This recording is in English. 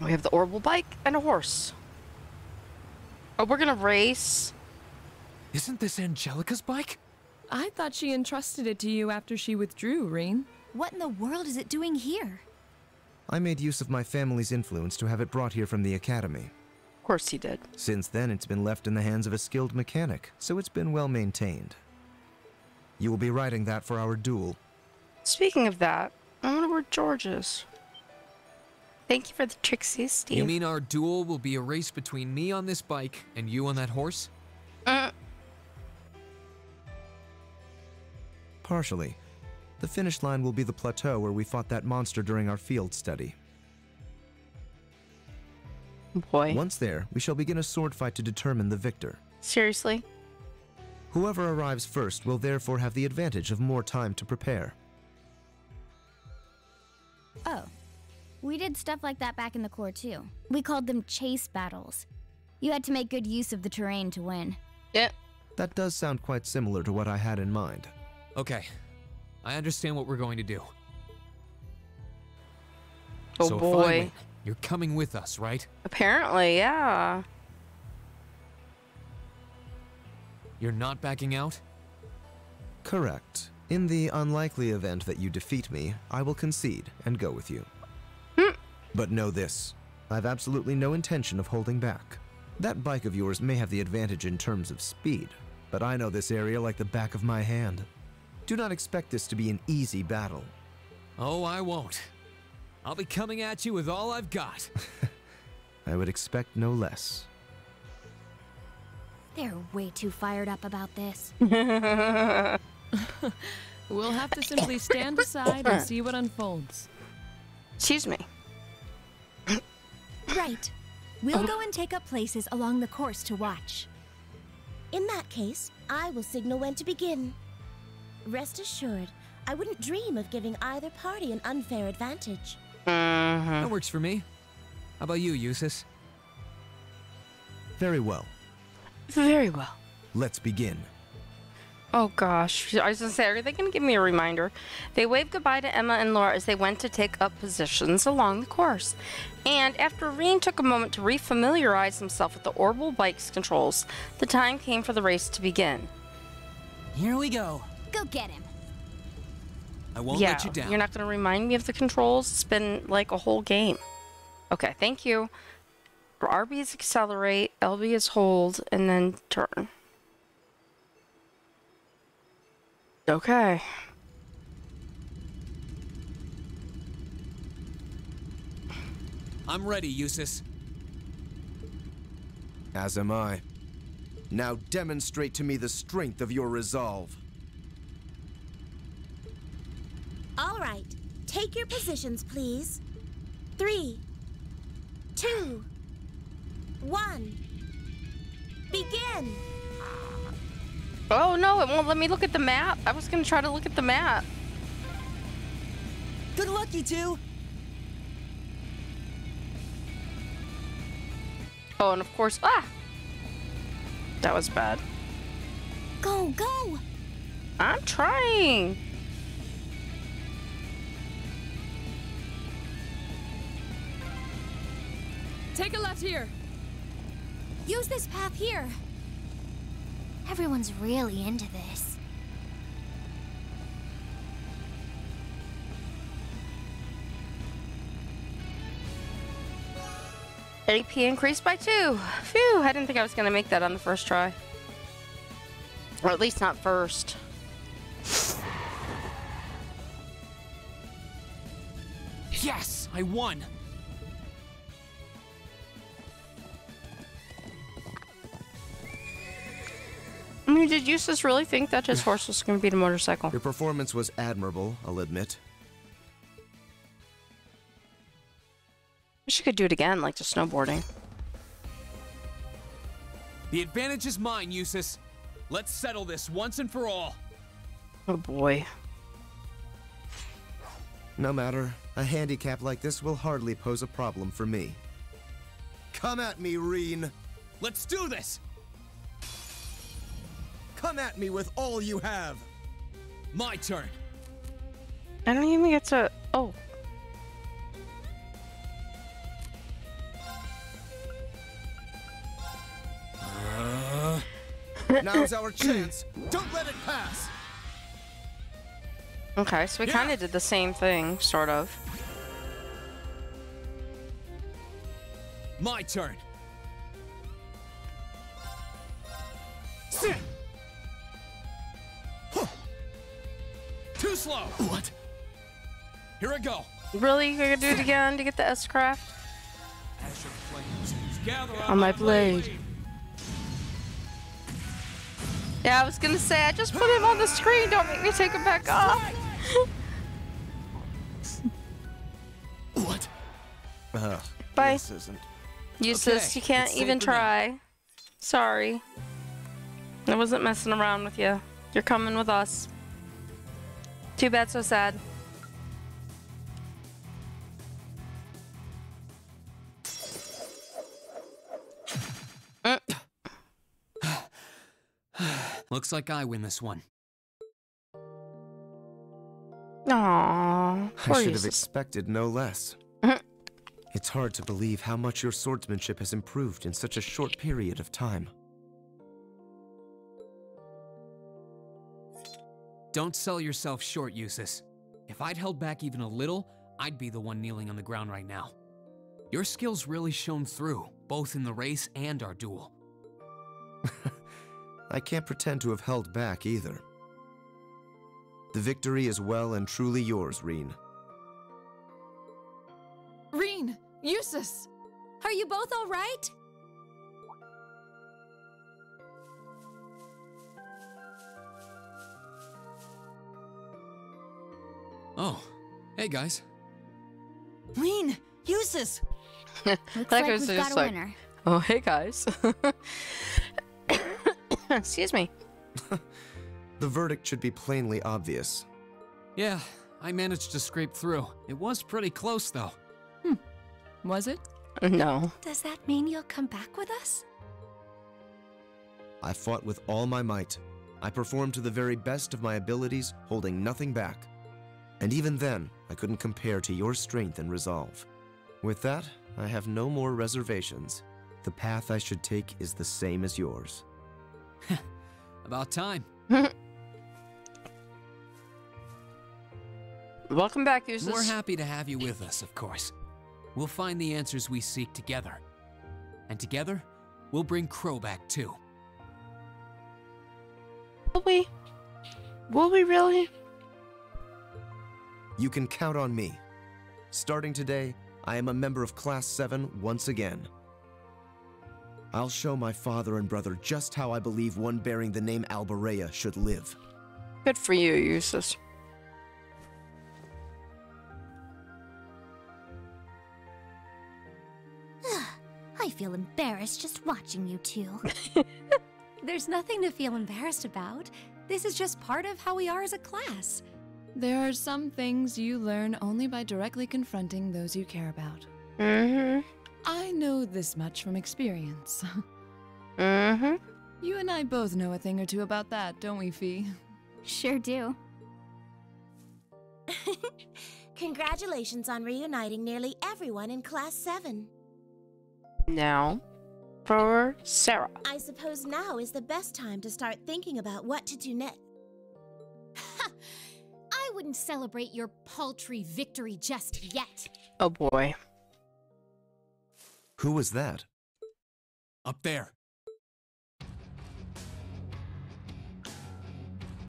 We have the orbal bike and a horse. Oh, we're gonna race. Isn't this Angelica's bike? I thought she entrusted it to you after she withdrew, Rean. What in the world is it doing here? I made use of my family's influence to have it brought here from the academy. Of course he did. Since then, it's been left in the hands of a skilled mechanic, so it's been well maintained. You will be riding that for our duel. Speaking of that, I wonder where George is. Thank you for the trixies, Steve. You mean our duel will be a race between me on this bike and you on that horse? Mm, Partially. The finish line will be the plateau where we fought that monster during our field study. boy. Once there, we shall begin a sword fight to determine the victor. Seriously? Whoever arrives first will therefore have the advantage of more time to prepare. Oh. We did stuff like that back in the Corps, too. We called them chase battles. You had to make good use of the terrain to win. Yep. That does sound quite similar to what I had in mind. Okay. I understand what we're going to do. Oh so boy. win, you're coming with us, right? Apparently, yeah. You're not backing out? Correct. In the unlikely event that you defeat me, I will concede and go with you. But know this I've absolutely no intention of holding back. That bike of yours may have the advantage in terms of speed, but I know this area like the back of my hand. Do not expect this to be an easy battle. Oh, I won't. I'll be coming at you with all I've got. I would expect no less. They're way too fired up about this. We'll have to simply stand aside and see what unfolds. Excuse me. Right. We'll go and take up places along the course to watch. In that case, I will signal when to begin. Rest assured, I wouldn't dream of giving either party an unfair advantage. Mm-hmm. That works for me. How about you, Jusis? Very well. Very well. Let's begin. Oh gosh, I was gonna say, are they gonna give me a reminder? They waved goodbye to Emma and Laura as they went to take up positions along the course. And after Rean took a moment to refamiliarize himself with the orbal bike's controls, the time came for the race to begin. Here we go. Go get him. I won't yeah, let you down. You're not gonna remind me of the controls. It's been like a whole game. Okay, thank you. RB is accelerate, LB is hold, and then turn. Okay. I'm ready, Jusis. As am I. Now demonstrate to me the strength of your resolve. All right. Take your positions, please. Three, two, one. Begin. Oh no, it won't let me look at the map. I was gonna try to look at the map. Good luck, you two. Oh, and of course, ah! That was bad. Go, go. I'm trying. Take a left here. Use this path here. Everyone's really into this. AP increased by two. Phew, I didn't think I was gonna make that on the first try. Or at least not first. Yes, I won. Mean, did Jusis really think that his horse was gonna beat a motorcycle? Your performance was admirable, I'll admit. Wish you could do it again, like just snowboarding. The advantage is mine, Jusis. Let's settle this once and for all. Oh boy. No matter, a handicap like this will hardly pose a problem for me. Come at me, Rean! Let's do this! Come at me with all you have. My turn. I don't even get to. Oh. Uh, Now's our chance. Don't let it pass. Okay, so we yeah. kind of did the same thing, sort of. My turn. Slow. What? Here I go. Really? You're gonna do it again to get the S-Craft? As your flames gather On my blade. Yeah, I was gonna say, I just put him on the screen. Don't make me take him back off. What? Ugh, Bye. This isn't. Useless, Okay, you can't it's even safe now. try. Sorry. I wasn't messing around with you. You're coming with us. Too bad, so sad. Looks like I win this one. Aww. I should have expected no less. It's hard to believe how much your swordsmanship has improved in such a short period of time. Don't sell yourself short, Jusis. If I'd held back even a little, I'd be the one kneeling on the ground right now. Your skills really shone through, both in the race and our duel. I can't pretend to have held back either. The victory is well and truly yours, Rean. Rean! Jusis! Are you both all right? Oh, hey guys. Rean! Jusis! Looks Like like we've got a like- winner. Oh, hey guys. Excuse me. The verdict should be plainly obvious. Yeah, I managed to scrape through. It was pretty close though. Hmm. Was it? No. Does that mean you'll come back with us? I fought with all my might. I performed to the very best of my abilities, holding nothing back. And even then, I couldn't compare to your strength and resolve. With that, I have no more reservations. The path I should take is the same as yours. About time. Welcome back, Jusis. We're happy to have you with us, of course. We'll find the answers we seek together. And together, we'll bring Crow back too. Will we? Will we really? You can count on me. Starting today, I am a member of Class 7 once again. I'll show my father and brother just how I believe one bearing the name Albarea should live. Good for you, Jusis. I feel embarrassed just watching you two. There's nothing to feel embarrassed about. This is just part of how we are as a class. There are some things you learn only by directly confronting those you care about. Mm-hmm. I know this much from experience. Mm-hmm. you and I both know a thing or two about that, don't we, Fie? Sure do. Congratulations on reuniting nearly everyone in Class 7. Now, for Sarah. I suppose now is the best time to start thinking about what to do next. I wouldn't celebrate your paltry victory just yet. Oh boy. Who was that? Up there.